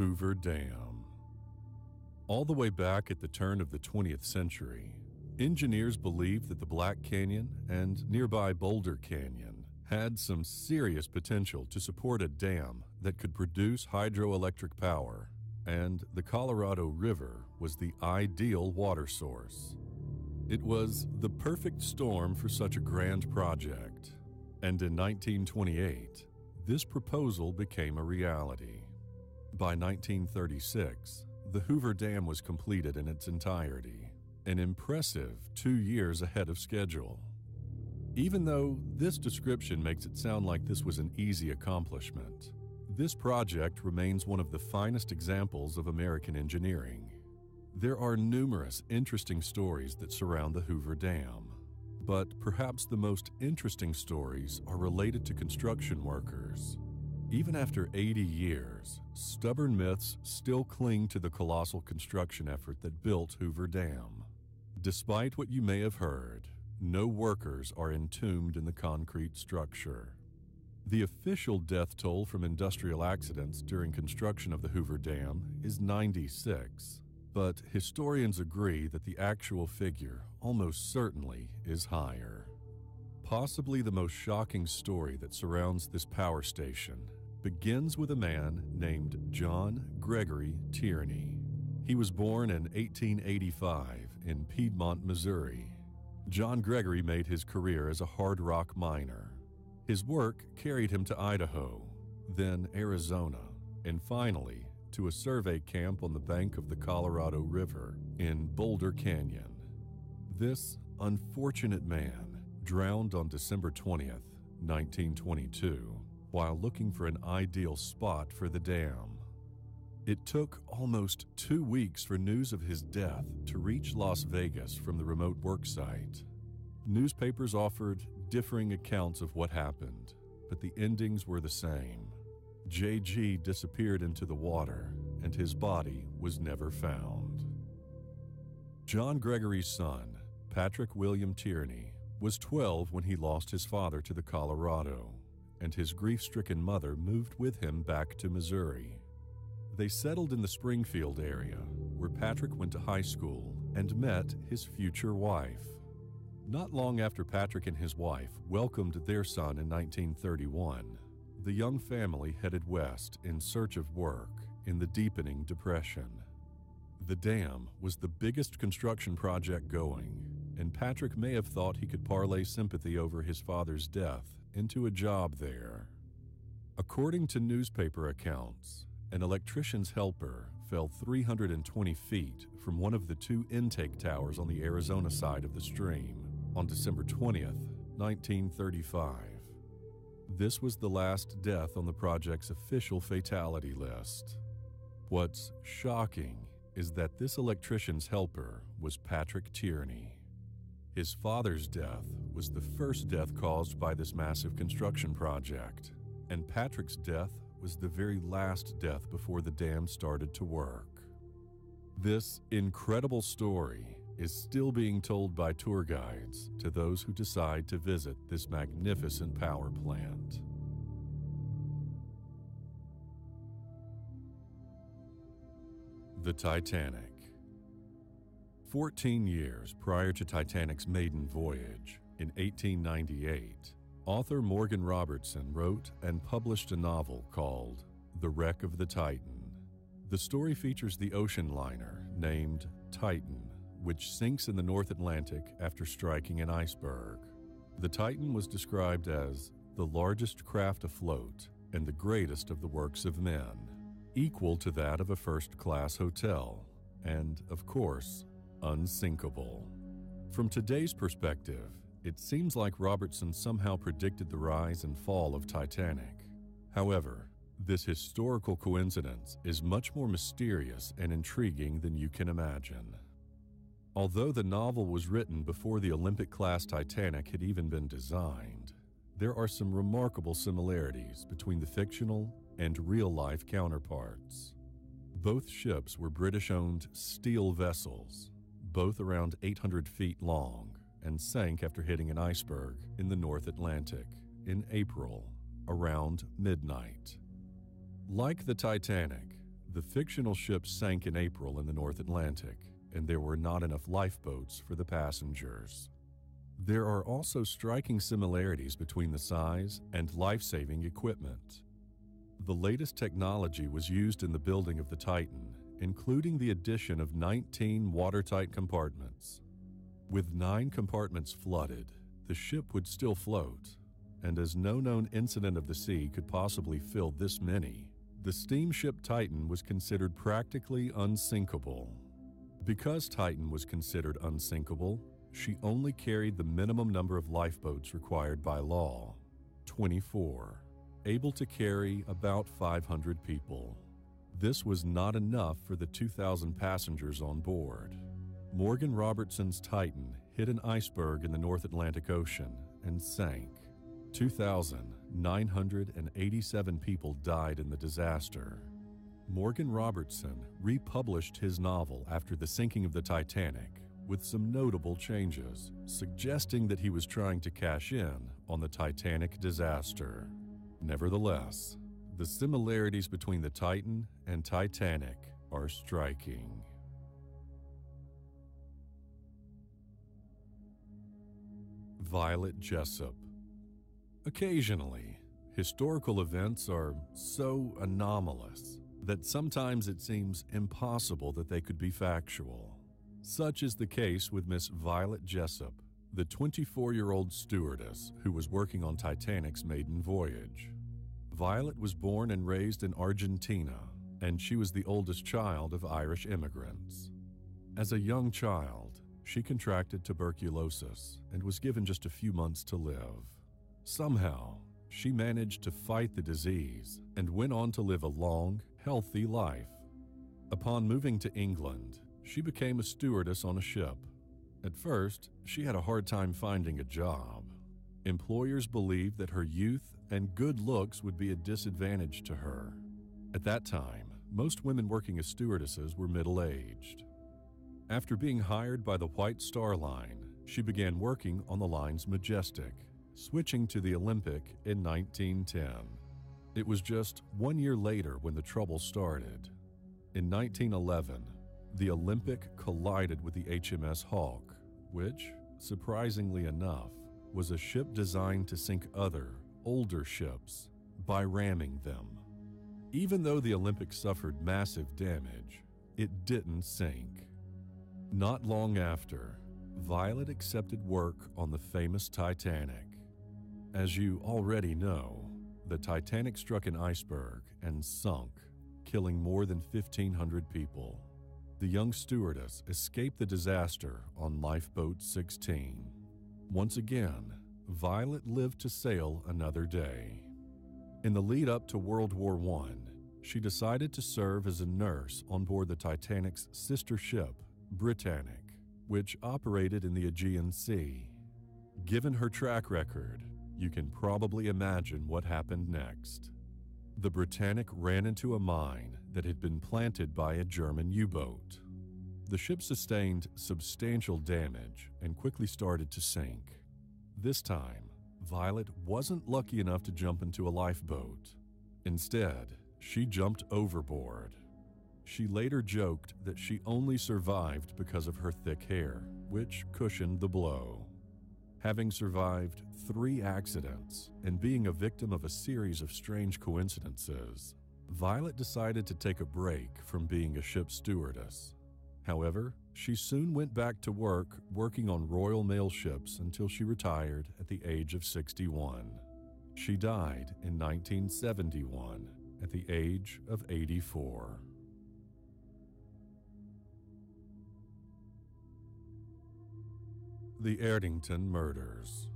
Hoover Dam. All the way back at the turn of the 20th century, engineers believed that the Black Canyon and nearby Boulder Canyon had some serious potential to support a dam that could produce hydroelectric power, and the Colorado River was the ideal water source. It was the perfect storm for such a grand project, and in 1928, this proposal became a reality. By 1936, the Hoover Dam was completed in its entirety, an impressive two years ahead of schedule. Even though this description makes it sound like this was an easy accomplishment, this project remains one of the finest examples of American engineering. There are numerous interesting stories that surround the Hoover Dam, but perhaps the most interesting stories are related to construction workers. Even after 80 years, stubborn myths still cling to the colossal construction effort that built Hoover Dam. Despite what you may have heard, no workers are entombed in the concrete structure. The official death toll from industrial accidents during construction of the Hoover Dam is 96, but historians agree that the actual figure almost certainly is higher. Possibly the most shocking story that surrounds this power station begins with a man named John Gregory Tierney. He was born in 1885 in Piedmont, Missouri. John Gregory made his career as a hard rock miner. His work carried him to Idaho, then Arizona, and finally to a survey camp on the bank of the Colorado River in Boulder Canyon. This unfortunate man drowned on December 20th, 1922, while looking for an ideal spot for the dam. It took almost two weeks for news of his death to reach Las Vegas from the remote work site. Newspapers offered differing accounts of what happened, but the endings were the same. JG disappeared into the water, and his body was never found. John Gregory's son, Patrick William Tierney, was 12 when he lost his father to the Colorado, and his grief stricken mother moved with him back to Missouri. They settled in the Springfield area, where Patrick went to high school and met his future wife. Not long after Patrick and his wife welcomed their son in 1931, the young family headed west in search of work in the deepening depression. The dam was the biggest construction project going, and Patrick may have thought he could parlay sympathy over his father's death into a job there. According to newspaper accounts, an electrician's helper fell 320 feet from one of the two intake towers on the Arizona side of the stream on December 20th, 1935. This was the last death on the project's official fatality list. What's shocking is that this electrician's helper was Patrick Tierney. His father's death was the first death caused by this massive construction project, and Patrick's death was the very last death before the dam started to work. This incredible story is still being told by tour guides to those who decide to visit this magnificent power plant. The Titanic. 14 years prior to Titanic's maiden voyage, in 1898, author Morgan Robertson wrote and published a novel called The Wreck of the Titan. The story features the ocean liner named Titan, which sinks in the North Atlantic after striking an iceberg. The Titan was described as the largest craft afloat and the greatest of the works of men, equal to that of a first class hotel, and, of course, unsinkable. From today's perspective, it seems like Robertson somehow predicted the rise and fall of Titanic. However, this historical coincidence is much more mysterious and intriguing than you can imagine. Although the novel was written before the Olympic class Titanic had even been designed, there are some remarkable similarities between the fictional and real life counterparts. Both ships were British owned steel vessels, both around 800 feet long, and sank after hitting an iceberg in the North Atlantic in April around midnight. Like the Titanic, The fictional ship sank in April in the North Atlantic, and there were not enough lifeboats for the passengers. There are also striking similarities between the size and life saving equipment. The latest technology was used in the building of the Titan, including the addition of 19 watertight compartments. With nine compartments flooded, the ship would still float, and as no known incident of the sea could possibly fill this many, the steamship Titan was considered practically unsinkable. Because Titan was considered unsinkable, she only carried the minimum number of lifeboats required by law 24, able to carry about 500 people. This was not enough for the 2,000 passengers on board. Morgan Robertson's Titan hit an iceberg in the North Atlantic Ocean and sank. 2,987 people died in the disaster. Morgan Robertson republished his novel after the sinking of the Titanic with some notable changes, suggesting that he was trying to cash in on the Titanic disaster. Nevertheless, the similarities between the Titan and Titanic are striking. Violet Jessop. Occasionally, historical events are so anomalous that sometimes it seems impossible that they could be factual. Such is the case with Miss Violet Jessop, the 24 year old stewardess who was working on Titanic's maiden voyage. Violet was born and raised in Argentina, and she was the oldest child of Irish immigrants. As a young child, she contracted tuberculosis and was given just a few months to live. Somehow, she managed to fight the disease and went on to live a long, healthy life. Upon moving to England, she became a stewardess on a ship. At first, she had a hard time finding a job. Employers believed that her youth and good looks would be a disadvantage to her. At that time, most women working as stewardesses were middle aged. After being hired by the White Star Line, she began working on the line's Majestic, switching to the Olympic in 1910. It was just one year later when the trouble started. In 1911, the Olympic collided with the HMS Hawke, which, surprisingly enough, was a ship designed to sink other, older ships by ramming them. Even though the Olympic suffered massive damage, it didn't sink. Not long after, Violet accepted work on the famous Titanic. As you already know, the Titanic struck an iceberg and sunk, killing more than 1,500 people the young stewardess escaped the disaster on Lifeboat 16. Once again, Violet lived to sail another day. In the lead up to World War I, she decided to serve as a nurse on board the Titanic's sister ship, Britannic, which operated in the Aegean Sea. Given her track record, you can probably imagine what happened next. The Britannic ran into a mine that had been planted by a German U boat. The ship sustained substantial damage and quickly started to sink. This time, Violet wasn't lucky enough to jump into a lifeboat. Instead, she jumped overboard. She later joked that she only survived because of her thick hair, which cushioned the blow. Having survived three accidents and being a victim of a series of strange coincidences, Violet decided to take a break from being a ship stewardess. However, she soon went back to work working on Royal Mail ships until she retired at the age of 61. She died in 1971 at the age of 84. The Erdington Murders.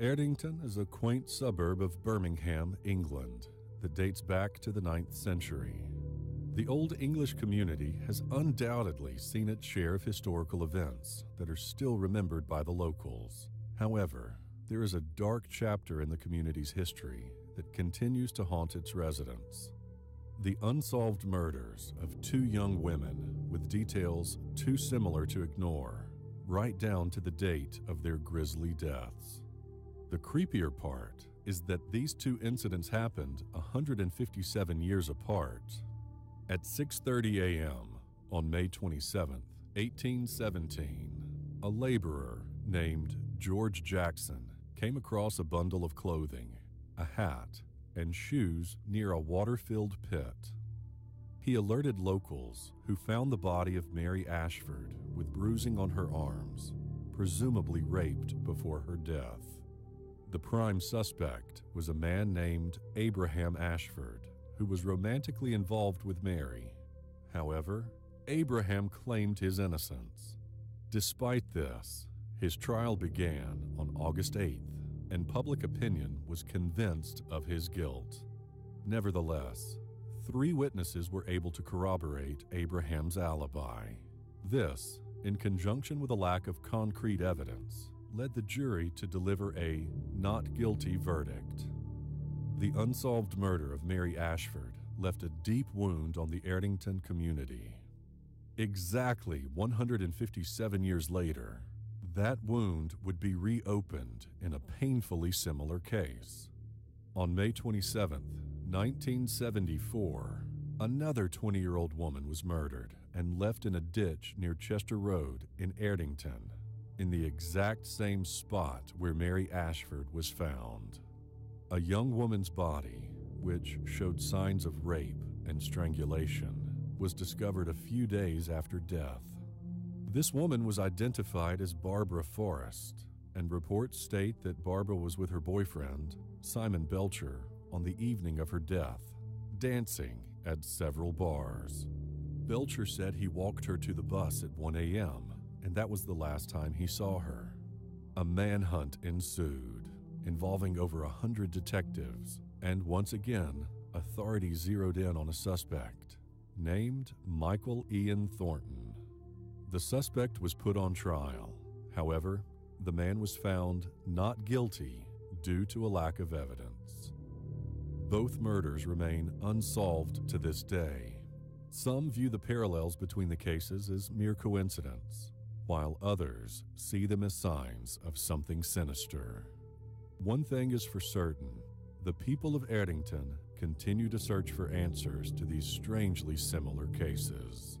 Erdington is a quaint suburb of Birmingham, England, that dates back to the 9th century. The Old English community has undoubtedly seen its share of historical events that are still remembered by the locals. However, there is a dark chapter in the community's history that continues to haunt its residents. The unsolved murders of two young women with details too similar to ignore right down to the date of their grisly deaths. The creepier part is that these two incidents happened 157 years apart. At 6:30 a.m. on May 27, 1817, a laborer named George Jackson came across a bundle of clothing, a hat, and shoes near a water-filled pit. He alerted locals who found the body of Mary Ashford with bruising on her arms, presumably raped before her death. The prime suspect was a man named Abraham Ashford, who was romantically involved with Mary. However, Abraham claimed his innocence. Despite this, his trial began on August 8th, and public opinion was convinced of his guilt. Nevertheless, three witnesses were able to corroborate Abraham's alibi. This, in conjunction with a lack of concrete evidence, led the jury to deliver a not guilty verdict. The unsolved murder of Mary Ashford left a deep wound on the Erdington community. Exactly 157 years later, that wound would be reopened in a painfully similar case. On May 27, 1974, another 20 year old woman was murdered and left in a ditch near Chester Road in Erdington, in the exact same spot where Mary Ashford was found. A young woman's body, which showed signs of rape and strangulation, was discovered a few days after death. This woman was identified as Barbara Forrest, and reports state that Barbara was with her boyfriend, Simon Belcher, on the evening of her death, dancing at several bars. Belcher said he walked her to the bus at 1 a.m., and that was the last time he saw her. A manhunt ensued involving over a hundred detectives, and once again, authorities zeroed in on a suspect named Michael Ian Thornton. The suspect was put on trial. However, the man was found not guilty due to a lack of evidence. Both murders remain unsolved to this day. Some view the parallels between the cases as mere coincidence, while others see them as signs of something sinister. One thing is for certain the people of Erdington continue to search for answers to these strangely similar cases.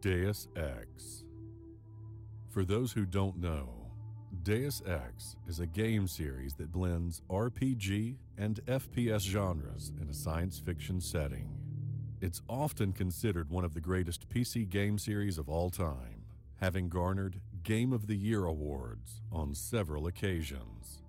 Deus Ex. For those who don't know, Deus Ex is a game series that blends RPG and FPS genres in a science fiction setting. It's often considered one of the greatest PC game series of all time having garnered Game of the Year awards on several occasions.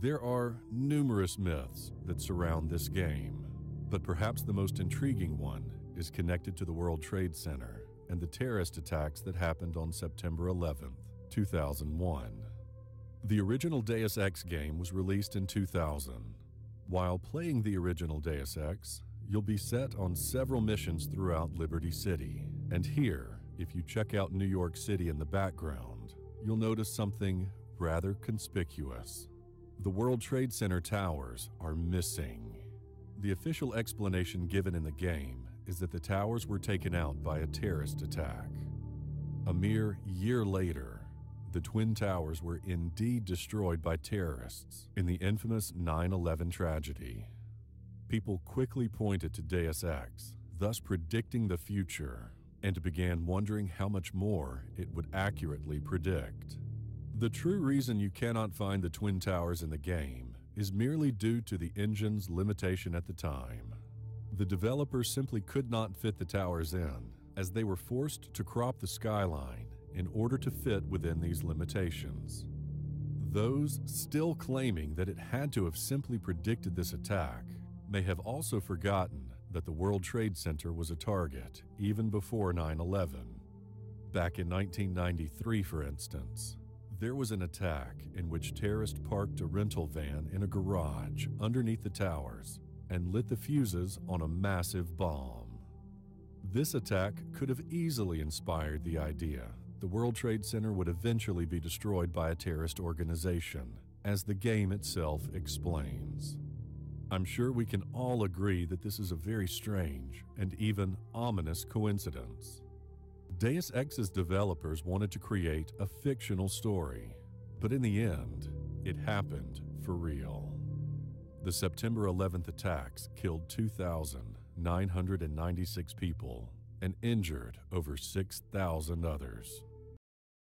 There are numerous myths that surround this game, but perhaps the most intriguing one is connected to the World Trade Center and the terrorist attacks that happened on September 11, 2001. The original Deus Ex game was released in 2000. While playing the original Deus Ex, you'll be set on several missions throughout Liberty City, and here, if you check out New York City in the background, you'll notice something rather conspicuous. The World Trade Center towers are missing. The official explanation given in the game is that the towers were taken out by a terrorist attack. A mere year later, the Twin Towers were indeed destroyed by terrorists in the infamous 9 11 tragedy. People quickly pointed to Deus Ex, thus predicting the future and began wondering how much more it would accurately predict. The true reason you cannot find the Twin Towers in the game is merely due to the engine's limitation at the time. The developers simply could not fit the towers in, as they were forced to crop the skyline in order to fit within these limitations. Those still claiming that it had to have simply predicted this attack may have also forgotten that the World Trade Center was a target even before 9 11. Back in 1993, for instance, there was an attack in which terrorists parked a rental van in a garage underneath the towers and lit the fuses on a massive bomb. This attack could have easily inspired the idea the World Trade Center would eventually be destroyed by a terrorist organization, as the game itself explains. I'm sure we can all agree that this is a very strange and even ominous coincidence. Deus Ex's developers wanted to create a fictional story, but in the end, it happened for real. the September 11th attacks killed 2,996 people and injured over 6,000 others.